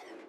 you